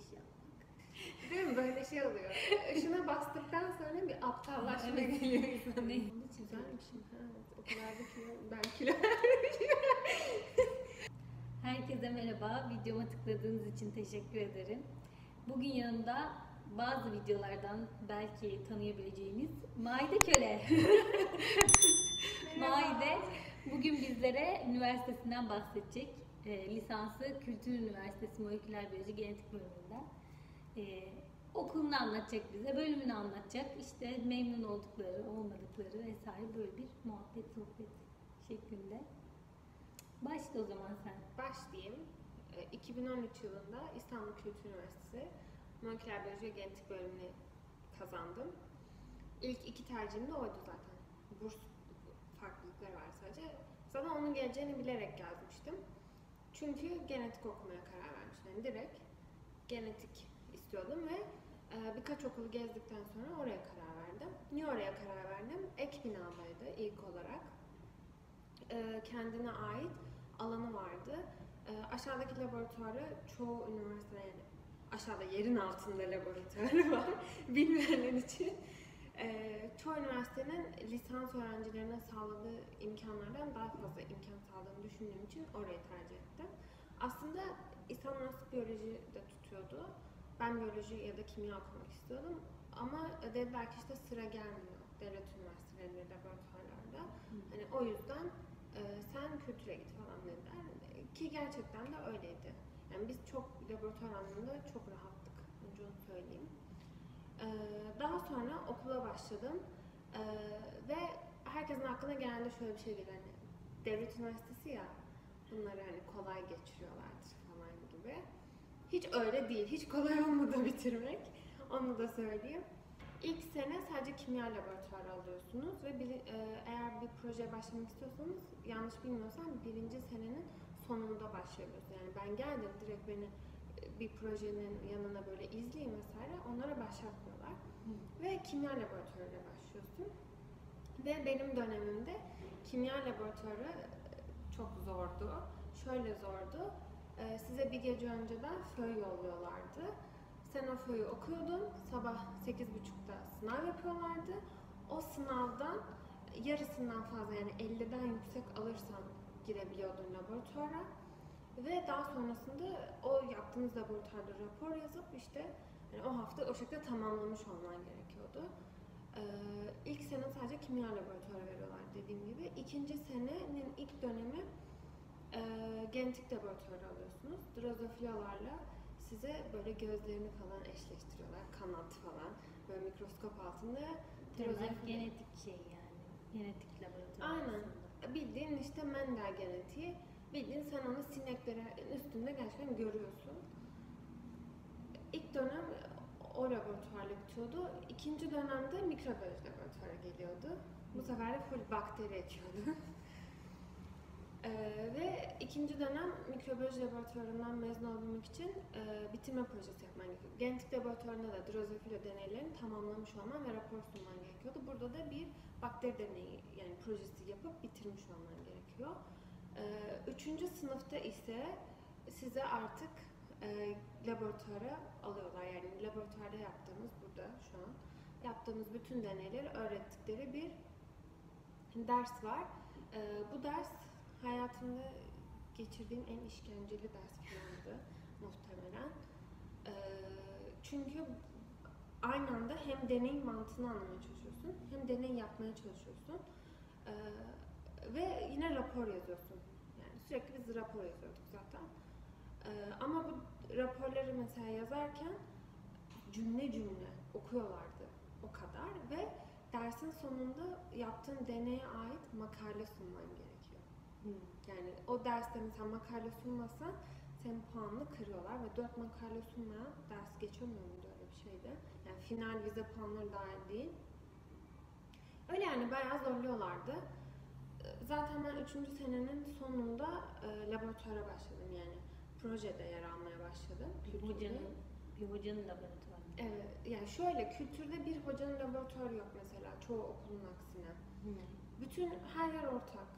iş yapmak. Değil mi? Böyle şey oluyor. Şuna bastıktan sonra bir aptallaşma Evet. geliyor insana. Ne? Güzelmişim. Ha, o kadar da kilo, ben kilo. Herkese merhaba. Videoma tıkladığınız için teşekkür ederim. Bugün yanımda bazı videolardan belki tanıyabileceğiniz Maide Köle. Maide bugün bizlere üniversitesinden bahsedecek. E, lisansı Kültür Üniversitesi Moleküler Biyoloji Genetik bölümünden. E, okulunu anlatacak bize, bölümünü anlatacak. İşte memnun oldukları, olmadıkları vesaire böyle bir muhabbet, sohbet şeklinde. Başla o zaman sen. Başlayayım. Ee, 2013 yılında İstanbul Kültür Üniversitesi Moleküler Biyoloji ve Genetik bölümünü kazandım. İlk iki tercihim de oydu zaten. Burs farklılıkları var sadece. Zaten onun geleceğini bilerek yazmıştım. Çünkü genetik okumaya karar vermiştim. Yani direkt genetik istiyordum ve e, birkaç okulu gezdikten sonra oraya karar verdim. Niye oraya karar verdim? Ek binadaydı ilk olarak. E, kendine ait alanı vardı. E, aşağıdaki laboratuvarı çoğu üniversite yani aşağıda yerin altında laboratuvarı var bilmeyenler için. E, çoğu üniversitenin lisans öğrencilerine sağladığı imkanlardan daha fazla imkan sağladığını düşündüğüm için orayı tercih ettim. Aslında İstanbul Üniversitesi biyoloji de tutuyordu. Ben biyoloji ya da kimya okumak istiyordum. Ama dediler ki işte sıra gelmiyor devlet üniversitelerinde, laboratuvarlarda. Hani o yüzden e, sen kültüre git falan dediler. Ki gerçekten de öyleydi. Yani biz çok laboratuvar anlamında çok rahattık. Önce onu söyleyeyim. Ee, daha sonra okula başladım. Ee, ve herkesin aklına genelde şöyle bir şey geliyor. Hani devlet üniversitesi ya bunları hani kolay geçiriyorlardır falan gibi. Hiç öyle değil. Hiç kolay olmadı bitirmek. Onu da söyleyeyim. İlk sene sadece kimya laboratuvarı alıyorsunuz ve bir, e, eğer bir projeye başlamak istiyorsanız yanlış bilmiyorsam birinci senenin sonunda başlayabiliyorsunuz. Yani ben geldim direkt beni bir projenin yanına böyle izleyin vesaire onlara başlatmıyorlar. Ve kimya laboratuvarıyla başlıyorsun. Ve benim dönemimde kimya laboratuvarı e, çok zordu. Şöyle zordu. E, Size bir gece önceden föy yolluyorlardı. Sen o föyü okuyordun. Sabah 8.30'da sınav yapıyorlardı. O sınavdan yarısından fazla yani 50'den yüksek alırsan girebiliyordun laboratuvara. Ve daha sonrasında o yaptığınız laboratuvarda rapor yazıp işte yani o hafta o şekilde tamamlamış olman gerekiyordu. Ee, ilk sene sadece kimya laboratuvarı veriyorlar dediğim gibi. İkinci senenin ilk dönemi e, genetik laboratuvarı alıyorsunuz. Drozofilalarla size böyle gözlerini falan eşleştiriyorlar. Kanat falan. Böyle mikroskop altında drozofila- genetik şey yani. Genetik laboratuvar Aynen. aslında. Bildiğin işte Mendel genetiği. Bildiğin sen onu sineklerin üstünde gerçekten görüyorsun. İlk dönem o laboratuvarla bitiyordu. İkinci dönemde mikrobiyoloji laboratuvara geliyordu. Bu sefer de full bakteri ekiyordu. Ee, ve ikinci dönem mikrobiyoloji laboratuvarından mezun olabilmek için e, bitirme projesi yapman gerekiyor. Genetik laboratuvarında da drozofila deneylerini tamamlamış olman ve rapor sunman gerekiyordu. Burada da bir bakteri deneyi yani projesi yapıp bitirmiş olman gerekiyor. Ee, üçüncü sınıfta ise size artık e, laboratuvara alıyorlar. Yani laboratuvarda yaptığımız burada şu an yaptığımız bütün deneyleri öğrettikleri bir ders var. Ee, bu ders hayatımda geçirdiğim en işkenceli ders falandı muhtemelen. Ee, çünkü aynı anda hem deney mantığını anlamaya çalışıyorsun hem deney yapmaya çalışıyorsun. Ve yine rapor yazıyorsun. Yani sürekli biz rapor yazıyorduk zaten. Ee, ama bu raporları mesela yazarken cümle cümle okuyorlardı o kadar ve dersin sonunda yaptığın deneye ait makale sunman gerekiyor. Yani o derste mesela makale sunmasan senin puanını kırıyorlar ve dört makale sunmayan ders geçemiyor muydu öyle bir şeydi. Yani final vize puanları dahil değil. Öyle yani bayağı zorluyorlardı. Zaten ben üçüncü senenin sonunda e, laboratuvara başladım yani. Projede yer almaya başladım. Bir hocanın, bir hocanın laboratuvarı. Evet, yani şöyle kültürde bir hocanın laboratuvarı yok mesela çoğu okulun aksine. Bütün her yer ortak.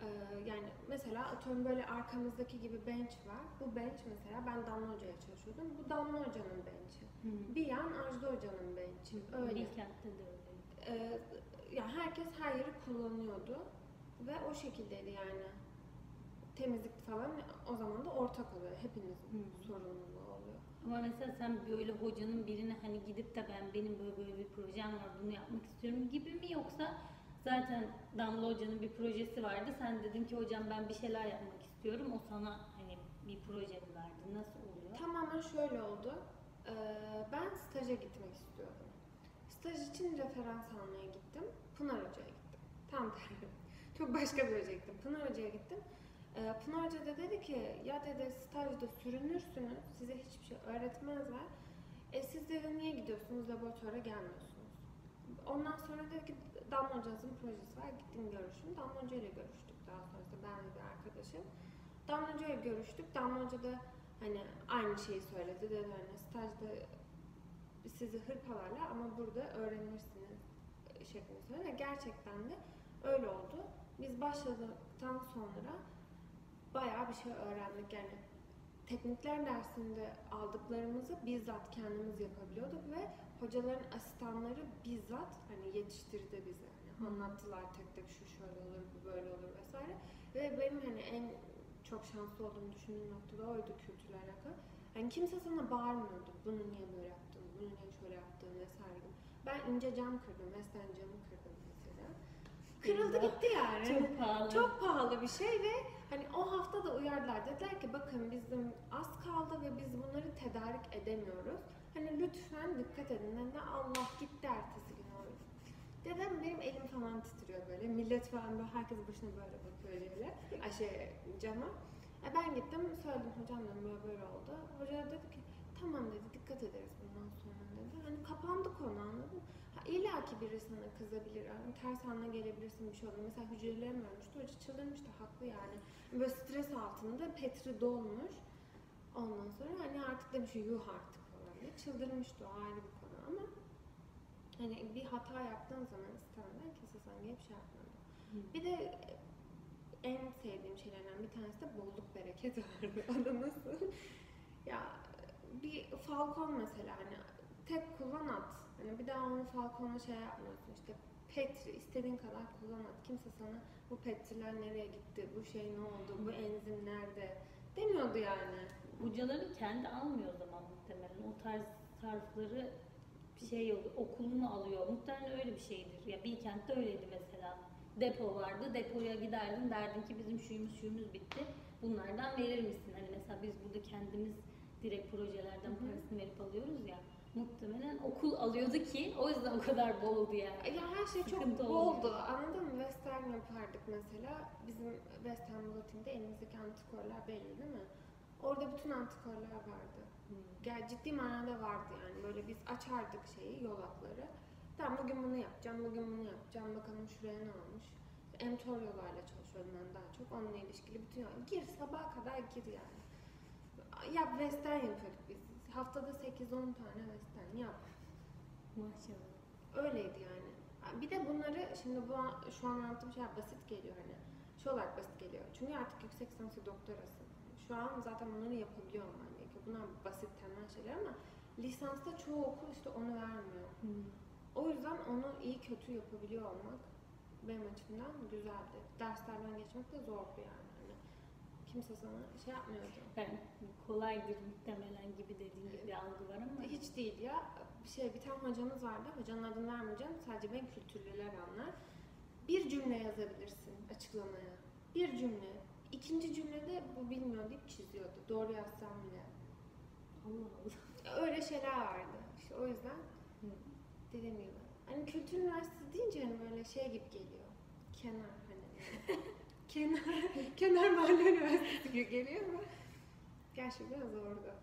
Ee, yani mesela atıyorum böyle arkamızdaki gibi bench var. Bu bench mesela ben Damla Hoca'ya çalışıyordum. Bu Damla Hoca'nın bench'i. Hı. Bir yan Ajda Hoca'nın bench'i. Öyle. Bilkent'te de öyle. Ee, yani herkes her yeri kullanıyordu ve o şekildeydi yani. Temizlik falan o zaman da ortak oluyor. Hepinizin Hı. sorumluluğu oluyor. Ama mesela sen böyle hocanın birine hani gidip de ben benim böyle böyle bir projem var bunu yapmak istiyorum gibi mi yoksa zaten Damla hocanın bir projesi vardı sen dedin ki hocam ben bir şeyler yapmak istiyorum o sana hani bir proje mi verdi nasıl oluyor? Tamamen şöyle oldu. Ee, ben staja gitmek istiyordum. Staj için referans almaya gittim. Pınar Hoca'ya gittim. Tam tersi. Çok başka bir hocaya gittim. Pınar Hoca'ya gittim. Ee, Pınar Hoca da dedi ki ya dedi stajda sürünürsünüz. Size hiçbir şey öğretmezler. E siz dedi niye gidiyorsunuz laboratuvara gelmiyorsunuz. Ondan sonra dedi ki Damla Hoca'nın projesi var. Gittim görüşüm. Damla Hoca ile görüştük daha sonrasında ben ve bir arkadaşım. Damla Hoca ile görüştük. Damla Hoca da hani aynı şeyi söyledi. Dedi hani stajda sizi hırpalarlar ama burada öğrenirsiniz şeklinde. Ve gerçekten de öyle oldu. Biz başladıktan sonra bayağı bir şey öğrendik. Yani teknikler dersinde aldıklarımızı bizzat kendimiz yapabiliyorduk ve hocaların asistanları bizzat hani yetiştirdi bizi. Yani anlattılar tek tek şu şöyle olur, bu böyle olur vesaire. Ve benim hani en çok şanslı olduğumu düşündüğüm nokta da oydu kültürle alakalı. Yani kimse sana bağırmıyordu. Bunu niye böyle yaptın, bunu niye şöyle yaptın vesaire gibi. Ben ince cam kırdım, Western camı kırdım mesela. Kırıldı gitti yani. Çok pahalı. Çok pahalı bir şey ve hani o hafta da uyardılar. Dediler ki bakın bizim az kaldı ve biz bunları tedarik edemiyoruz. Hani lütfen dikkat edin. Ben de Allah gitti ertesi gün öyle. Dedem benim elim falan titriyor böyle. Millet falan böyle herkes başına böyle bakıyor öyle. Ay şey cama. E ben gittim söyledim hocam dedim böyle böyle oldu. Hoca dedi ki tamam dedi dikkat ederiz bundan sonra dedi. Hani kapandı konu anladın? Ha, illa ki biri sana kızabilir. Yani ters anla gelebilirsin bir şey olur. Mesela hücrelerim ölmüştü. Hoca çıldırmıştı haklı yani. Böyle stres altında petri dolmuş. Ondan sonra hani artık demiş yuh artık falan diye. Çıldırmıştı o ayrı bir konu ama hani bir hata yaptığın zaman istemeden kimse sana gelip şey yapmıyor. Hı. Bir de en sevdiğim şeylerden bir tanesi de bolluk bereket vardı. Da nasıl? ya bir falcon mesela hani tek kullan at. Hani bir daha onu falconla şey yapmıyorsun işte petri istediğin kadar kullan at. Kimse sana bu petriler nereye gitti, bu şey ne oldu, bu enzim nerede demiyordu yani. Hocaları kendi almıyor o zaman muhtemelen. O tarz tarifleri şey. Okulunu alıyor. Muhtemelen öyle bir şeydir. Ya Bilkent'te öyleydi mesela. Depo vardı. Depoya giderdin derdin ki bizim şuyumuz şuyumuz bitti. Bunlardan verir misin? Hani mesela biz burada kendimiz direkt projelerden Hı hı. parasını verip alıyoruz ya. Muhtemelen okul alıyordu ki o yüzden o kadar boldu yani. Ya her şey çok Sıkıntı boldu. Anladın mı? Western yapardık mesela. Bizim Western Blotting'de elimizdeki antikorlar belli değil mi? Orada bütün antikorlar vardı. Hmm. Gel ciddi manada vardı yani. Böyle biz açardık şeyi, yolakları. Tamam bugün bunu yapacağım, bugün bunu yapacağım. Bakalım şuraya ne olmuş. mTOR yollarla çalışıyordum ben daha çok. Onunla ilişkili bütün yol. Gir sabaha kadar gir yani. Yap Western yapıyorduk biz. Haftada 8-10 tane Western yap. Maşallah. Öyleydi yani. Bir de bunları şimdi bu şu an anlattığım şey basit geliyor hani. Şu olarak basit geliyor. Çünkü artık yüksek lisansı doktorası. Şu an zaten bunları yapabiliyor olman gerekiyor. Bunlar basit temel şeyler ama lisansta çoğu okul işte onu vermiyor. Hmm. O yüzden onu iyi kötü yapabiliyor olmak benim açımdan güzeldi. Derslerden geçmek de zordu yani. Hani kimse sana şey yapmıyordu. Yani kolaydır muhtemelen gibi dediğin gibi algı var ama Hiç değil ya. Bir şey bir tane hocamız vardı. Hocanın adını vermeyeceğim. Sadece ben kültürlüler anlar. Bir cümle yazabilirsin açıklamaya. Bir cümle. İkinci cümlede bu bilmiyor deyip çiziyordu. Doğru yazsam bile. Allah Allah. Öyle şeyler vardı. İşte o yüzden Hı. Dediğim gibi. Hani kültür üniversitesi deyince hani böyle şey gibi geliyor. Kenar hani. kenar, kenar mahalle üniversitesi gibi geliyor ama gerçekten zordu.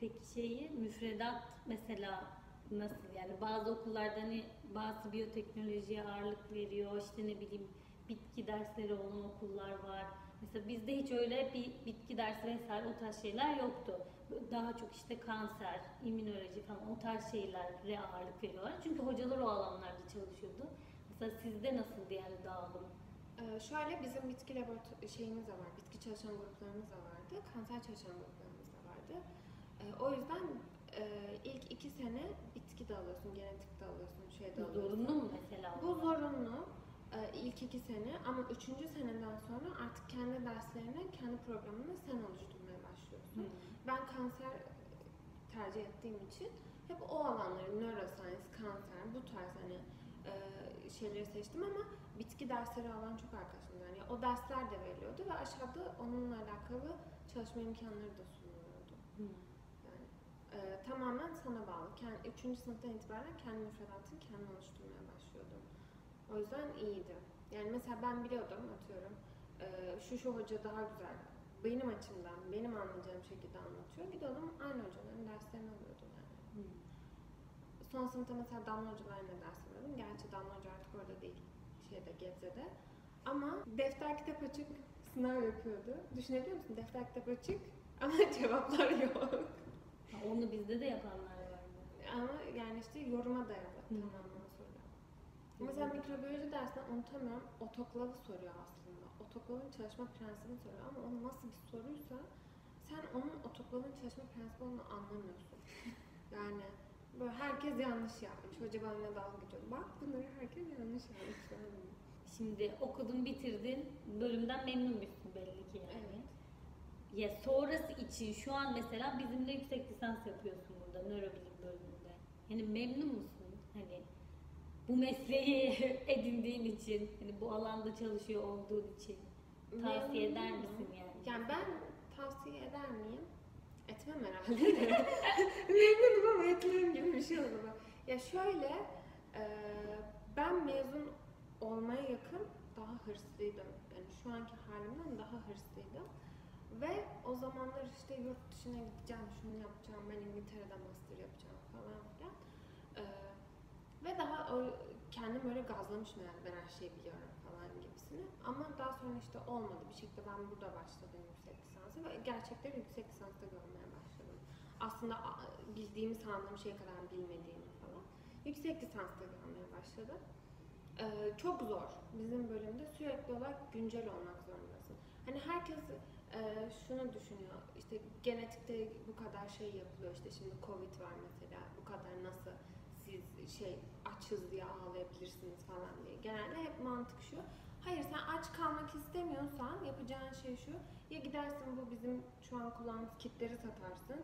Peki şeyi müfredat mesela nasıl yani bazı okullarda hani bazı biyoteknolojiye ağırlık veriyor işte ne bileyim bitki dersleri olan okullar var. Mesela bizde hiç öyle bir bitki dersi vesaire o tarz şeyler yoktu. Daha çok işte kanser, immünoloji falan o tarz şeylere ağırlık veriyorlar. Çünkü hocalar o alanlarda çalışıyordu. Mesela sizde nasıl yani dağılım? Ee, şöyle bizim bitki laboratuvar şeyimiz de var, bitki çalışan gruplarımız da vardı, kanser çalışan gruplarımız da vardı. Ee, o yüzden e, ilk iki sene bitki de alıyorsun, genetik de alıyorsun, şey de alıyorsun. Zorunlu mu mesela? Bu zorunlu e, ilk iki sene ama üçüncü seneden sonra artık kendi derslerini, kendi programını sen oluşturmaya başlıyorsun. Hı. Ben kanser tercih ettiğim için hep o alanları, neuroscience, kanser, bu tarz hani e, şeyleri seçtim ama bitki dersleri alan çok arkadaşım var. Yani o dersler de veriliyordu ve aşağıda onunla alakalı çalışma imkanları da sunuluyordu. Yani e, tamamen sana bağlı. Kendi, üçüncü sınıftan itibaren kendi müfredatını kendin oluşturmaya başlıyordum. O yüzden iyiydi. Yani mesela ben biliyordum atıyorum e, şu şu hoca daha güzel benim açımdan, benim anlayacağım şekilde anlatıyor. Gidiyordum aynı hocaların derslerini alıyordum yani. Hı. Son sınıfta mesela Damla Hocalarla ders alıyordum. Gerçi Damla Hoca artık orada değil, şeyde Gebze'de. Ama defter kitap açık sınav yapıyordu. Düşünebiliyor musun? Defter kitap açık ama cevaplar yok. Ha, Onu bizde de yapanlar var. Ama yani işte yoruma dayalı Hı. tamamen soru. Mesela mikrobiyoloji dersinde unutamıyorum. Otoklavı soruyor aslında. Otoklavın çalışma prensibini soruyor ama o nasıl bir soruysa sen onun otoklavın çalışma prensibi olduğunu anlamıyorsun. Yani böyle herkes yanlış yapmış. Hoca benimle dalga geçiyor. Bak bunları herkes yanlış yapmış. Şimdi okudun bitirdin. Bölümden memnunmuşsun belli ki yani. Evet. Ya sonrası için şu an mesela bizimle yüksek lisans yapıyorsun burada nörobilim bölümünde. Yani memnun musun? Hani bu mesleği edindiğin için, hani bu alanda çalışıyor olduğun için tavsiye eder misin yani? Yani ben tavsiye eder miyim? Etmem herhalde. Memnunum ama etmem gibi bir şey oldu. bu. Ya şöyle, e, ben mezun olmaya yakın daha hırslıydım. Yani şu anki halimden daha hırslıydım. Ve o zamanlar işte yurt dışına gideceğim, şunu yapacağım, ben İngiltere'de master yapacağım falan filan. E, ve daha kendim böyle gazlamışım yani ben her şeyi biliyorum falan gibisini. Ama daha sonra işte olmadı. Bir şekilde ben burada başladım yüksek lisansı ve gerçekleri yüksek lisansta görmeye başladım. Aslında bildiğimi sandığım şey kadar bilmediğimi falan. Yüksek lisansta görmeye başladım. Ee, çok zor. Bizim bölümde sürekli olarak güncel olmak zorundasın. Hani herkes e, şunu düşünüyor. İşte genetikte bu kadar şey yapılıyor. İşte şimdi Covid var mesela. Bu kadar nasıl siz şey açız diye ağlayabilirsiniz falan diye. Genelde hep mantık şu. Hayır sen aç kalmak istemiyorsan yapacağın şey şu. Ya gidersin bu bizim şu an kullandığımız kitleri satarsın.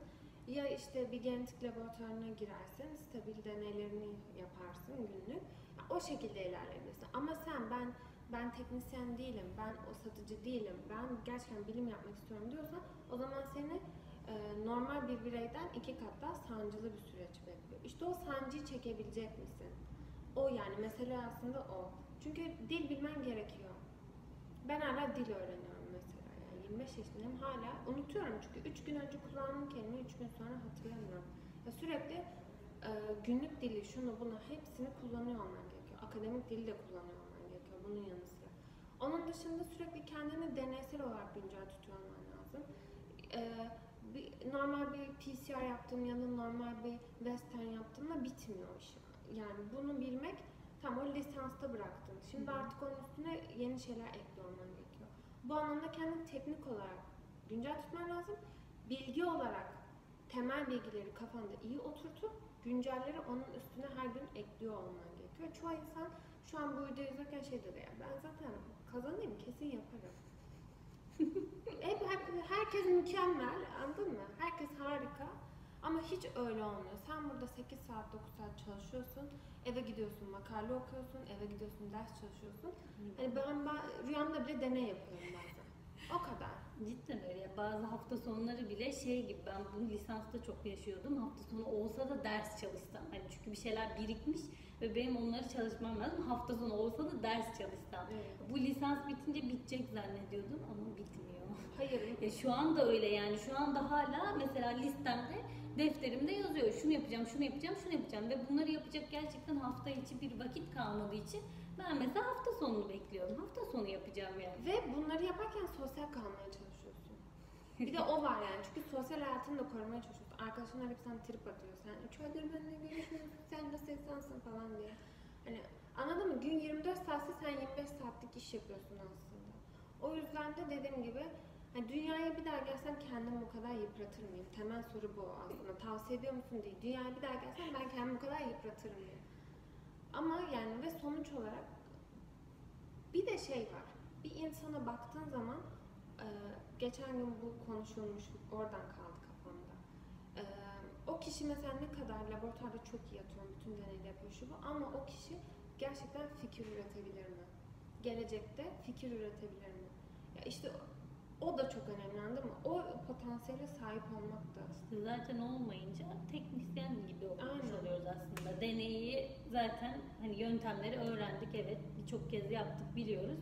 Ya işte bir genetik laboratuvarına girersin. Stabil deneylerini yaparsın günlük. Ya O şekilde ilerleyebilirsin. Ama sen ben ben teknisyen değilim, ben o satıcı değilim, ben gerçekten bilim yapmak istiyorum diyorsan o zaman seni e, normal bir bireyden iki kat daha sancılı bir süreç bekliyor. Sancıyı çekebilecek misin? O yani mesele aslında o. Çünkü dil bilmen gerekiyor. Ben hala dil öğreniyorum mesela. Yani 25 yaşındayım hala unutuyorum çünkü 3 gün önce kullandığım kelimeyi 3 gün sonra hatırlamıyorum. Ya sürekli e, günlük dili, şunu bunu hepsini kullanıyor olman gerekiyor. Akademik dili de kullanıyor olman gerekiyor bunun yanı sıra. Onun dışında sürekli kendini deneysel olarak güncel tutuyor olman lazım. E, bir, normal bir PCR yaptığım ya da normal bir western yaptığımda bitmiyor iş. Yani bunu bilmek tam o lisansta bıraktın. Şimdi Hı hı. artık onun üstüne yeni şeyler olman gerekiyor. Bu anlamda kendini teknik olarak güncel tutman lazım. Bilgi olarak temel bilgileri kafanda iyi oturtup güncelleri onun üstüne her gün ekliyor olman gerekiyor. Çoğu insan şu an bu videoyu izlerken şey dedi ya ben zaten kazanayım kesin yaparım. Hep, hep, herkes mükemmel anladın mı? Herkes harika ama hiç öyle olmuyor. Sen burada 8 saat 9 saat çalışıyorsun. Eve gidiyorsun makale okuyorsun. Eve gidiyorsun ders çalışıyorsun. Hani ben, ben rüyamda bile deney yapıyorum bazen. O kadar. Cidden öyle. Bazı hafta sonları bile şey gibi ben bunu lisansta çok yaşıyordum. Hafta sonu olsa da ders çalışsam. Hani çünkü bir şeyler birikmiş ve benim onları çalışmam lazım. Hafta sonu olsa da ders çalışsam. Evet. Bu lisans bitince bitecek zannediyordum ama bitmiyor. Hayır. Ya şu anda öyle yani. Şu anda hala mesela listemde defterimde yazıyor. Şunu yapacağım, şunu yapacağım, şunu yapacağım ve bunları yapacak gerçekten hafta içi bir vakit kalmadığı için ben mesela hafta sonunu bekliyorum. Hafta sonu yapacağım yani. Ve bunları yaparken sosyal kalmaya çalışıyorsun. Bir de o var yani. Çünkü sosyal hayatını da korumaya çalışıyorsun. Arkadaşınlar hep sana trip atıyor. Sen üç aydır benimle görüşmüyorsun. Sen nasıl insansın falan diye. Hani anladın mı? Gün 24 saatse sen 25 saatlik iş yapıyorsun aslında. O yüzden de dediğim gibi hani dünyaya bir daha gelsem kendimi bu kadar yıpratır mıyım? Temel soru bu aslında. Tavsiye ediyor musun değil. Dünyaya bir daha gelsem ben kendimi bu kadar yıpratır mıyım? Ama yani ve sonuç olarak bir de şey var. Bir insana baktığın zaman e, geçen gün bu konuşulmuş, oradan kaldı kafamda. E, o kişi mesela ne kadar laboratuvarda çok iyi atıyorum, bütün deneyleri yapıyor şu bu ama o kişi gerçekten fikir üretebilir mi? Gelecekte fikir üretebilir mi? Ya işte o, da çok önemli anladın mı? O potansiyele sahip olmak da zaten olmayınca teknisyen gibi olmuş Aynen. oluyoruz aslında. Deneyi zaten hani yöntemleri öğrendik evet birçok kez yaptık biliyoruz.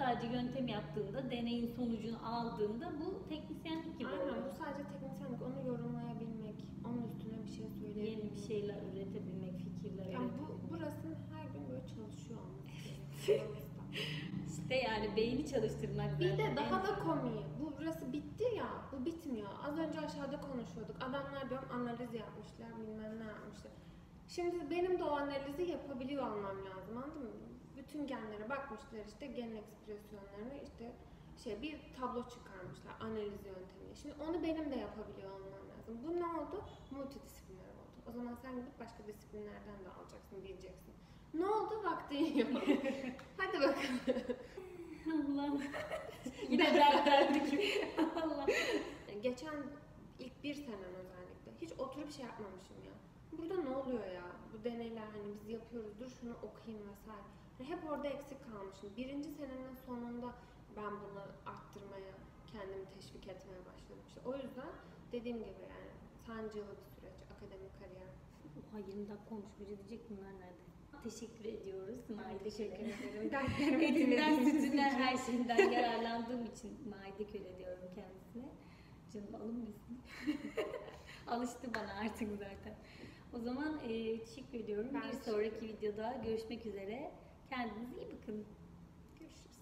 Sadece yöntem yaptığında deneyin sonucunu aldığında bu teknisyenlik gibi Aynen oluyor. bu sadece teknisyenlik, onu yorumlayabilmek, onun üstüne bir şey söyleyebilmek. Yeni bir şeyler üretebilmek, fikirler Yani üretebilmek. bu, burasının her gün böyle çalışıyor olması. İşte yani beyni çalıştırmak Bir de daha da komiği. Bu burası bitti ya. Bu bitmiyor. Az önce aşağıda konuşuyorduk. Adamlar diyorum analiz yapmışlar, bilmem ne yapmışlar. Şimdi benim de o analizi yapabiliyor olmam lazım. Anladın mı? Bütün genlere bakmışlar işte gen ekspresyonlarını işte şey bir tablo çıkarmışlar analiz yöntemiyle. Şimdi onu benim de yapabiliyor olmam lazım. Bu ne oldu? Multidisipliner oldu. O zaman sen gidip başka disiplinlerden de alacaksın, bileceksin. Ne oldu? Vaktin yok. Hadi bakalım. Allah. Yine dertlerdik. Allah. Geçen ilk bir senem özellikle hiç oturup şey yapmamışım ya. Burada ne oluyor ya? Bu deneyler hani biz yapıyoruz dur şunu okuyayım vesaire. Hep orada eksik kalmışım. Birinci senenin sonunda ben bunu arttırmaya, kendimi teşvik etmeye başladım. İşte o yüzden dediğim gibi yani sancılı bir süreç, akademik kariyer. Oha 20 dakika olmuş. Bir diyecek bunlar nerede? Teşekkür ediyoruz. Maide Teşekkür ederim. Dinlediğiniz sütünden, her şeyinden yararlandığım için Maide Köle diyorum kendisine. Canım alınmasın. Alıştı bana artık zaten. O zaman e, teşekkür ediyorum. Ben bir teşekkür sonraki videoda görüşmek üzere. Kendinize iyi bakın. Görüşürüz.